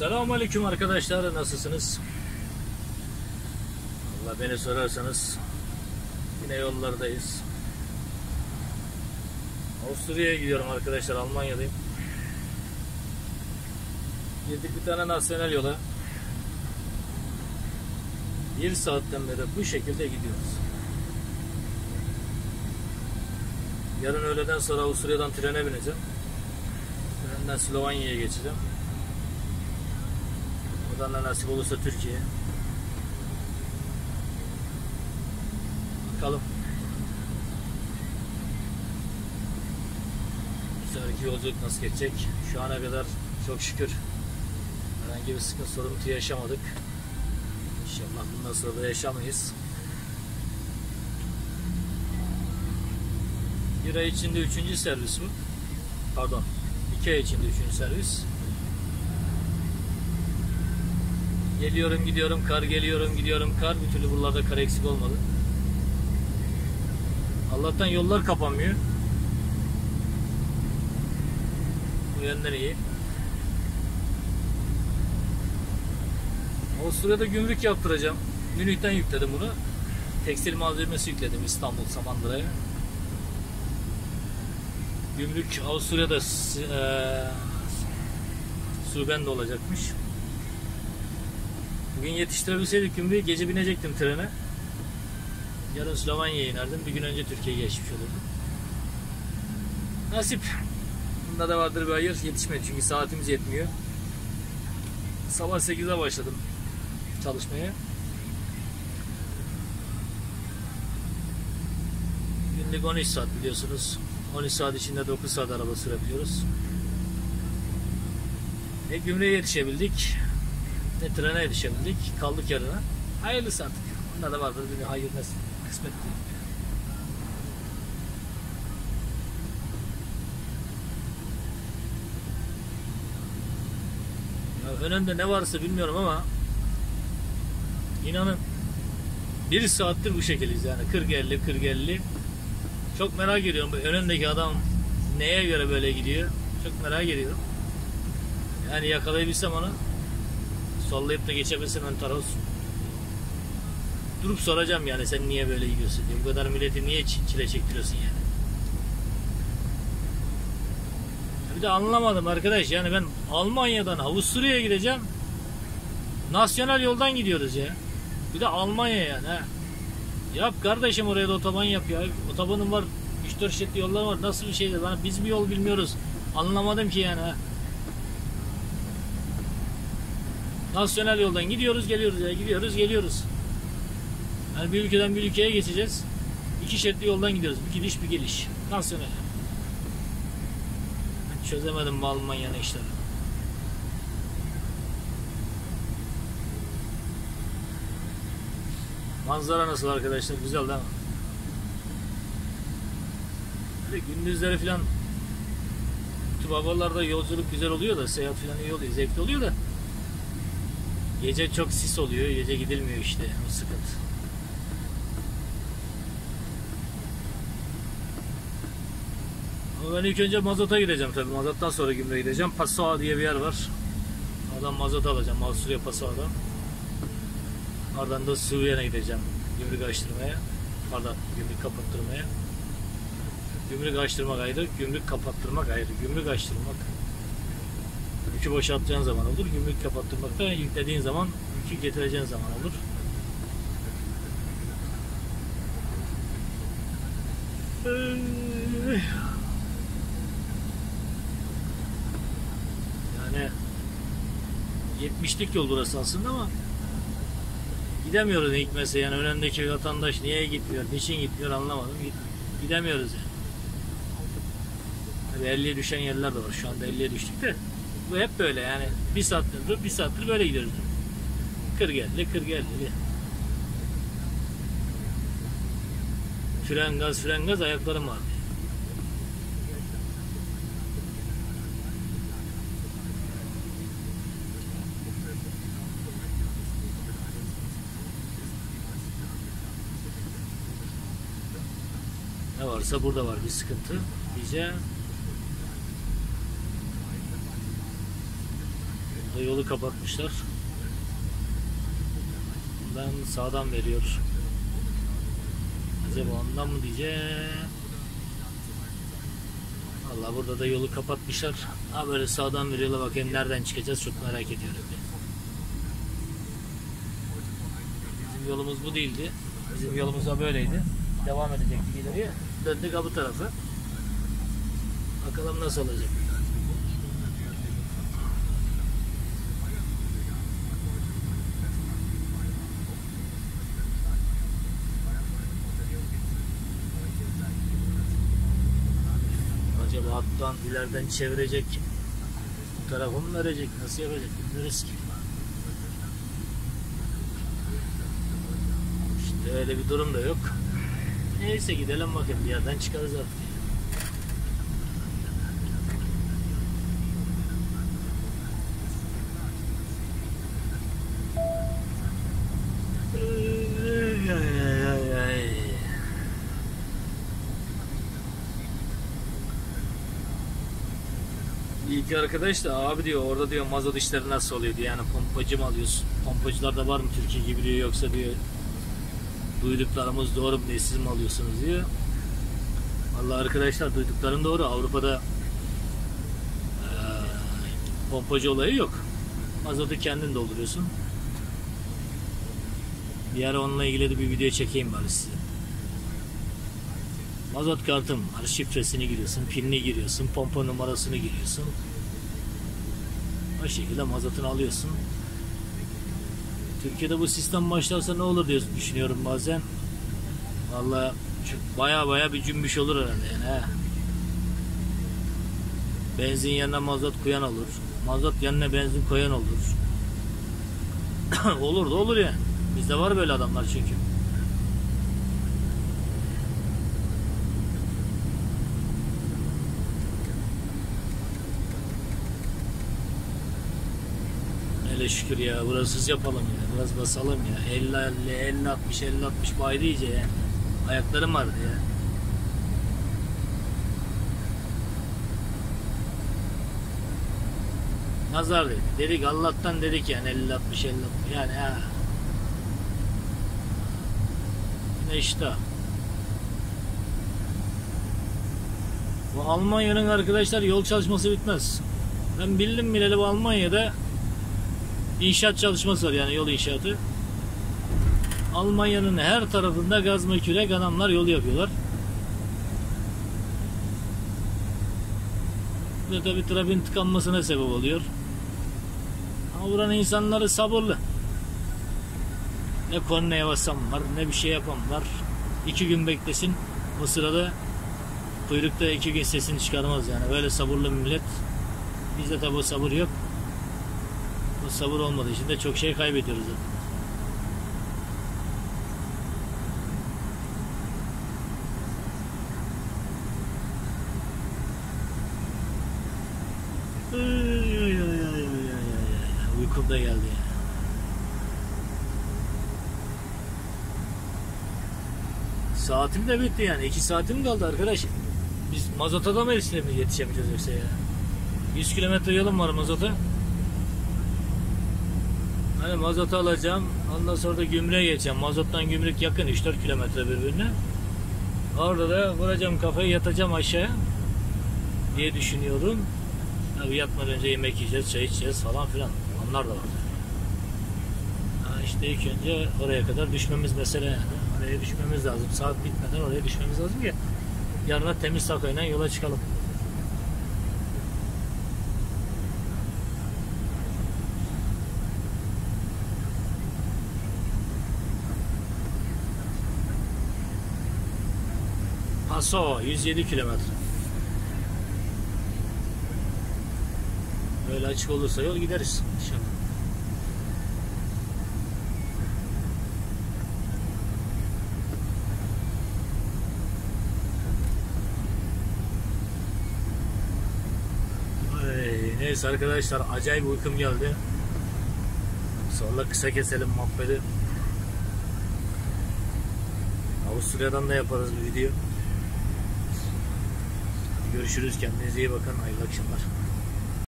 Selamünaleyküm arkadaşlar nasılsınız? Allah beni sorarsanız yine yollardayız. Avusturya'ya gidiyorum arkadaşlar Almanya'dayım. Girdik bir tane nasyonel yola. Bir saatten beri bu şekilde gidiyoruz. Yarın öğleden sonra Avusturya'dan trene bineceğim. Trenden Slovanya'ya geçeceğim. Oradan da nasip olursa Türkiye. Bakalım. Seferki yolculuk nasıl geçecek? Şu ana kadar çok şükür herhangi bir sıkıntı soruntu yaşamadık. İnşallah bundan sonra da yaşamayız. Bir ay içinde üçüncü servis mi? Pardon. iki ay içinde üçüncü servis. Geliyorum gidiyorum kar geliyorum gidiyorum kar bir türlü buralarda kar eksik olmadı. Allah'tan yollar kapanmıyor. Bu yönden iyi. Avusturya'da gümrük yaptıracağım. Münih'ten yükledim bunu. Tekstil malzemesi yükledim İstanbul Samandıra'ya. Gümrük Avusturya'da e, Suben de olacakmış. Bugün yetiştirebilseydik gümrüğü gece binecektim trene. Yarın Slovanya'ya inerdim. Bir gün önce Türkiye'ye geçmiş olurdum. Nasip. Bunda da vardır bir hayır. Yetişmedi çünkü saatimiz yetmiyor. Sabah 8'de başladım çalışmaya. Günlük 13 saat biliyorsunuz. 13 saat içinde 9 saat araba sürebiliyoruz. E gümrüğe yetişebildik. Ne trene yetişebildik. Kaldık yarına. Hayırlısı artık. Bunda da vardır bir hayır nasip. Kısmet değil. Ya önümde ne varsa bilmiyorum ama inanın bir saattir bu şekildeyiz yani 40-50 40-50 çok merak ediyorum bu önündeki adam neye göre böyle gidiyor çok merak ediyorum yani yakalayabilsem onu sollayıp da geçebilsem ön tarafı durup soracağım yani sen niye böyle gidiyorsun diye bu kadar milleti niye çile çektiriyorsun yani bir de anlamadım arkadaş yani ben Almanya'dan Avusturya'ya gideceğim nasyonel yoldan gidiyoruz ya bir de Almanya yani ha. Yap kardeşim oraya da otoban yap ya. Otobanın var 3-4 şeritli yollar var. Nasıl bir şeydir? Bana biz mi yol bilmiyoruz? Anlamadım ki yani ha. Nasyonel yoldan gidiyoruz geliyoruz ya. Gidiyoruz geliyoruz. Yani bir ülkeden bir ülkeye geçeceğiz. İki şeritli yoldan gidiyoruz. Bir gidiş bir geliş. Nasyonel. Çözemedim bu Almanya'nın işleri. Manzara nasıl arkadaşlar? Güzel değil mi? Böyle gündüzleri falan havalarda yolculuk güzel oluyor da seyahat falan iyi oluyor, zevkli oluyor da gece çok sis oluyor, gece gidilmiyor işte o sıkıntı. Ama ben ilk önce mazota gideceğim tabii. Mazottan sonra gümrüğe gideceğim. Passau diye bir yer var. Oradan mazot alacağım. Avusturya Passau'dan. Oradan da Suriye'ne gideceğim. Gümrük açtırmaya. Pardon, gümrük kapattırmaya. Gümrük açtırmak ayrı, gümrük kapattırmak ayrı. Gümrük açtırmak yükü boşaltacağın zaman olur. Gümrük kapattırmak da yüklediğin zaman yükü getireceğin zaman olur. Yani 70'lik yol burası aslında ama gidemiyoruz hikmetse yani önündeki vatandaş niye gitmiyor, niçin gitmiyor anlamadım. Gidemiyoruz yani. Tabii 50'ye düşen yerler de var. Şu anda 50'ye düştük de. Bu hep böyle yani. Bir saattir dur, bir saattir böyle gidiyoruz. Kır geldi, kır geldi. Fren gaz, fren gaz ayaklarım vardı. Ne varsa burada var bir sıkıntı. Diyeceğim. Burada yolu kapatmışlar. Ben sağdan veriyor. Acaba ondan mı diyeceğim? Valla burada da yolu kapatmışlar. Ha böyle sağdan veriyorlar bakayım nereden çıkacağız çok merak ediyorum. Bizim yolumuz bu değildi. Bizim yolumuz da böyleydi. Devam edecektik ileriye. Döndük bu tarafı. Bakalım nasıl olacak. Acaba hattan ileriden çevirecek bu tarafa mı verecek? Nasıl yapacak? Bilmiyoruz ki. İşte öyle bir durum da yok. Neyse gidelim bakayım bir yerden çıkarız artık. Ay, ay, ay, ay. İlk arkadaş da abi diyor orada diyor mazot işleri nasıl oluyor diyor yani pompacı mı alıyorsun? Pompacılar da var mı Türkiye gibi diyor yoksa diyor duyduklarımız doğru mu diye siz mi alıyorsunuz diyor. Vallahi arkadaşlar duyduklarım doğru Avrupa'da eee, pompacı olayı yok. Mazotu kendin dolduruyorsun. Bir ara onunla ilgili de bir video çekeyim bari size. Mazot kartım var. Şifresini giriyorsun, pilini giriyorsun, pompa numarasını giriyorsun. O şekilde mazotunu alıyorsun. Türkiye'de bu sistem başlarsa ne olur diye düşünüyorum bazen. Vallahi şu baya baya bir cümbüş olur herhalde yani. He. Benzin yerine mazot koyan olur. Mazot yerine benzin koyan olur. olur da olur yani. Bizde var böyle adamlar çünkü. Şükür ya burasız yapalım ya. Biraz basalım ya. 50 50 50 60 50 60 baydı iyice ya. Ayaklarım vardı ya. Nazar dedi. Dedik Allah'tan dedik yani 50 60 50 60 yani ha. Ne işte. Bu Almanya'nın arkadaşlar yol çalışması bitmez. Ben bildim bileli bu Almanya'da inşaat çalışması var yani yol inşaatı. Almanya'nın her tarafında gazma kürek adamlar yol yapıyorlar. Ve tabi trafiğin tıkanmasına sebep oluyor. Ama buranın insanları sabırlı. Ne kornaya basan var ne bir şey yapan var. İki gün beklesin. O sırada kuyrukta iki gün sesini çıkarmaz yani. Böyle sabırlı millet. Bizde tabi sabır yok. O sabır olmadığı için de çok şey kaybediyoruz zaten. Uykum da geldi ya. Saatim de bitti yani. iki saatim kaldı arkadaş. Biz mazota da mı yetişemeyeceğiz yoksa ya? 100 kilometre yolum var mazota. Hani mazotu alacağım. Ondan sonra da gümrüğe geçeceğim. Mazottan gümrük yakın 3-4 kilometre birbirine. Orada da vuracağım kafayı yatacağım aşağıya diye düşünüyorum. Tabii yatmadan önce yemek yiyeceğiz, çay içeceğiz falan filan. Onlar da var. Ha işte ilk önce oraya kadar düşmemiz mesele yani. Oraya düşmemiz lazım. Saat bitmeden oraya düşmemiz lazım ki yarına temiz sakayla yola çıkalım. Paso 107 kilometre. Böyle açık olursa yol gideriz inşallah. Ay, neyse arkadaşlar acayip uykum geldi. Sonra kısa keselim muhabbeti. Avusturya'dan da yaparız bir video. Görüşürüz kendinize iyi bakın hayırlı akşamlar.